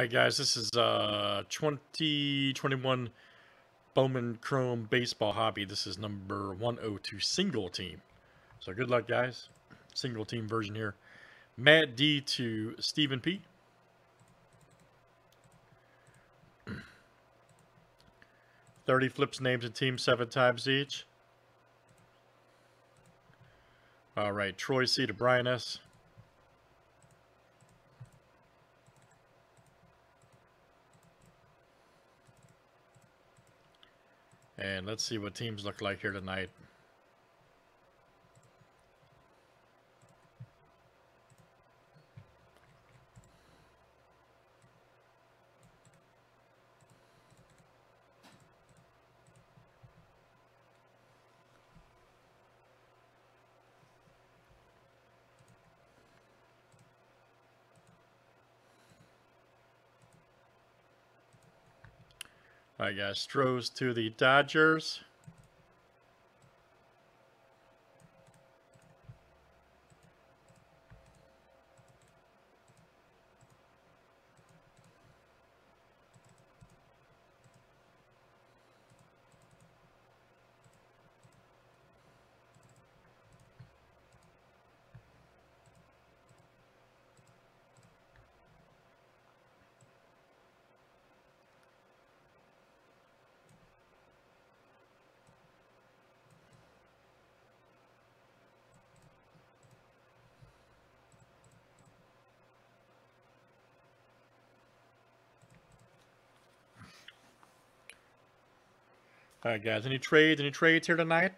Hi guys, this is uh 2021 Bowman Chrome Baseball Hobby. This is number 102 single team. So good luck guys. Single team version here. Matt D to Stephen P. Thirty flips names and teams seven times each. All right, Troy C to Brian S. And let's see what teams look like here tonight. Right, guys. Stros to the Dodgers. All right, guys. Any trades? Any trades here tonight?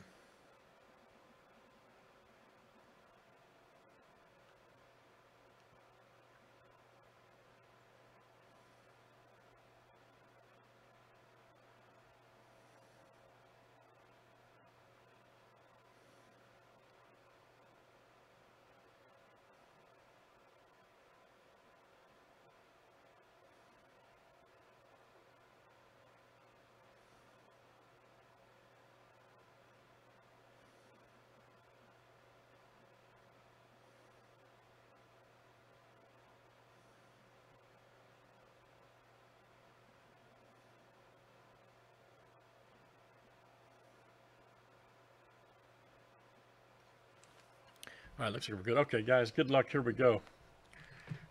All right, looks like we're good. Okay, guys, good luck. Here we go.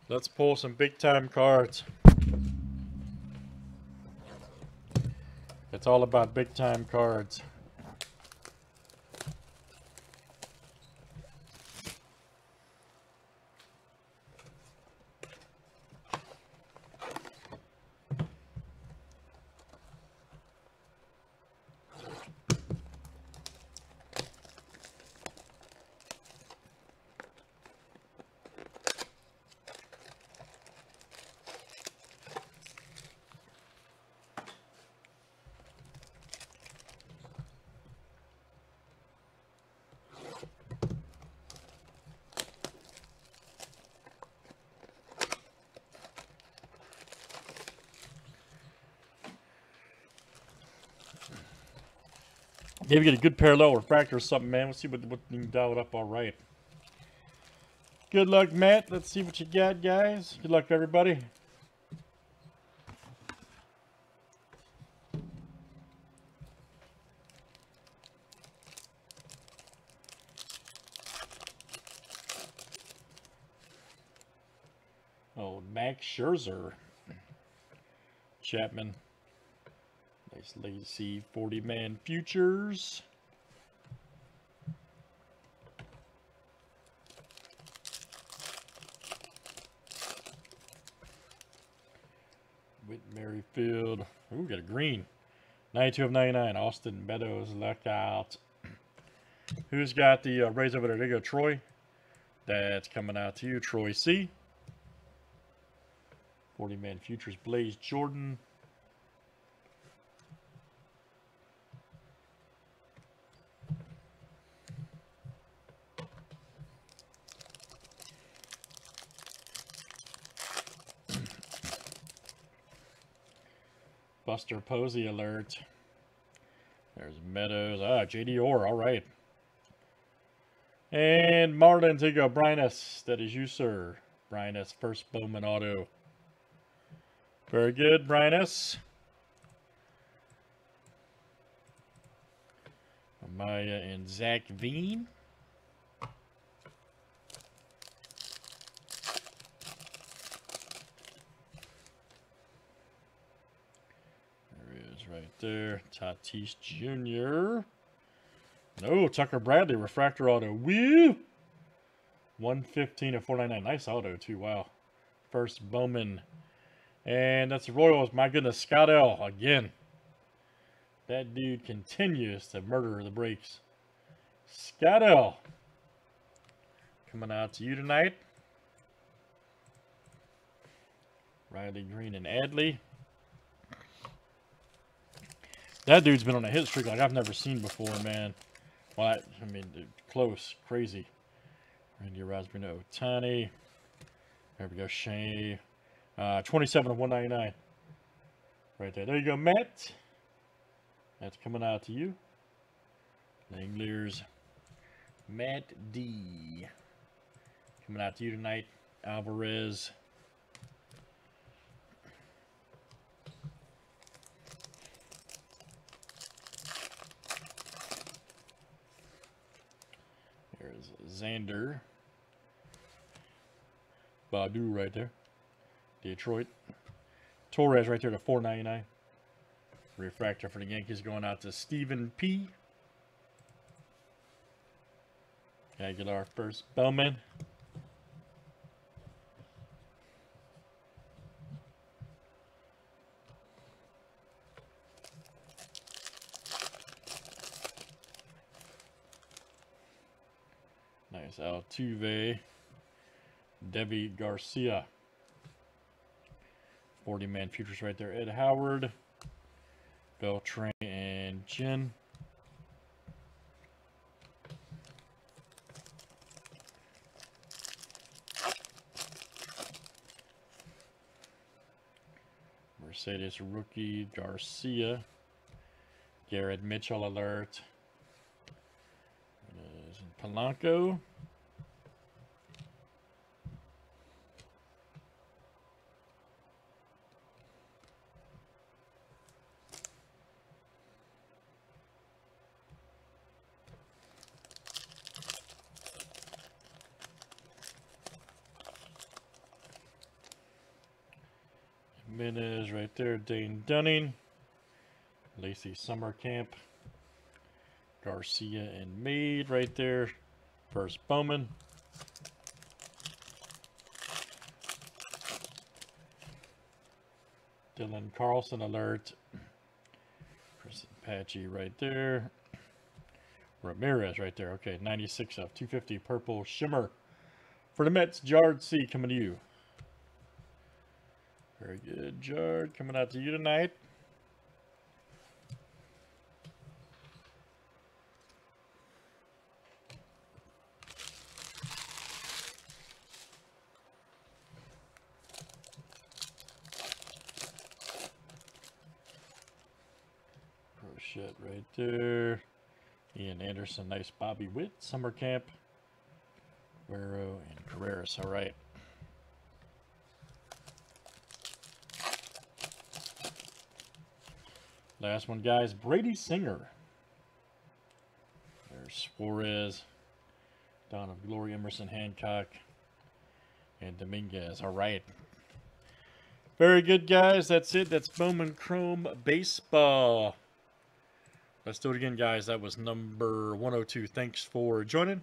Let's pull some big time cards. It's all about big time cards. Maybe get a good parallel refractor or something, man. Let's see what, what you can dial it up all right. Good luck, Matt. Let's see what you got, guys. Good luck, everybody. Oh, Max Scherzer. Chapman. Nice lazy 40 man futures. Whit Merrifield. Ooh, got a green. 92 of 99. Austin Meadows. Luck out. Who's got the uh, Rays over there? There you go, Troy. That's coming out to you, Troy C. 40 man futures. Blaze Jordan. Buster Posey alert. There's Meadows. Ah, JD Orr. All right. And Marlins, here you go. Brian That is you, sir. Brian S. First Bowman Auto. Very good, Brian Amaya and Zac Veen. There he is right there. Tatis Jr. No, Tucker Bradley, refractor auto. Woo! 115 of 499. Nice auto, too. Wow. First Bowman. And that's the Royals. My goodness, Scott L. again. That dude continues to murder the breaks. Scott L. Coming out to you tonight. Riley Greene and Adley. That dude's been on a hit streak like I've never seen before, man. Well, I, mean, close, crazy. Randy Rosburn, Ohtani. There we go, Shane. Uh, 27 of 199. Right there. There you go, Matt. That's coming out to you. Langley's Matt D. Coming out to you tonight. Alvarez. There's Xander. Badu right there. Detroit. Torres right there to 499. Refractor for the Yankees going out to Stephen P. Aguilar first. Bowman. Nice. Altuve. Deivi Garcia. 40 man futures right there. Ed Howard. Beltran and Jen. Mercedes rookie Garcia. Garrett Mitchell alert. Polanco. Jimenez right there. Dane Dunning. Lacey Summer Camp. Garcia and Mead right there. First Bowman. Dylan Carlson alert. Chris Patchy right there. Ramirez right there. Okay, 96 of 250 purple shimmer. For the Mets, Jard C coming to you. Very good, Jard. Coming out to you tonight. Shit right there. Ian Anderson, nice Bobby Witt, summer camp. Guerrero and Carreras, all right. Last one, guys. Brady Singer. There's Suarez. Dawn of Glory, Emerson Hancock. And Dominguez. All right. Very good, guys. That's it. That's Bowman Chrome Baseball. Let's do it again, guys. That was number 102. Thanks for joining.